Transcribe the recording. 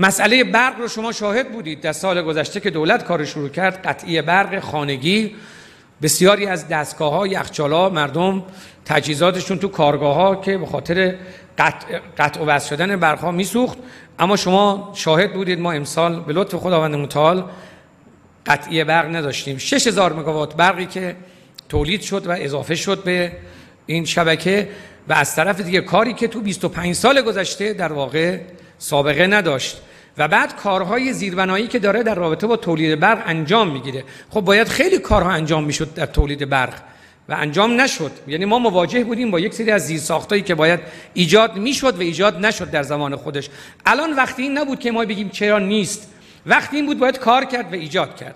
مسئله برق رو شما شاهد بودید. در سال گذشته که دولت کار شروع کرد قطعی برق خانگی. بسیاری از دستگاه ها یخچال ها مردم تجهیزاتشون تو کارگاه ها که به خاطر قطع, قطع و وصل شدن برق ها میسوخت. اما شما شاهد بودید ما امسال به لطف خداوند متعال قطعی برق نداشتیم. 6000 مگاوات برقی که تولید شد و اضافه شد به این شبکه و از طرف دیگه کاری که تو 25 سال گذشته در واقع سابقه نداشت. و بعد کارهای زیربنایی که داره در رابطه با تولید برق انجام می‌گیره. خب باید خیلی کارها انجام می‌شد در تولید برق و انجام نشد. یعنی ما مواجه بودیم با یک سری از زیرساختایی که باید ایجاد می‌شد و ایجاد نشد در زمان خودش. الان وقتی این نبود که ما بگیم چرا نیست. وقتی این بود باید کار کرد و ایجاد کرد.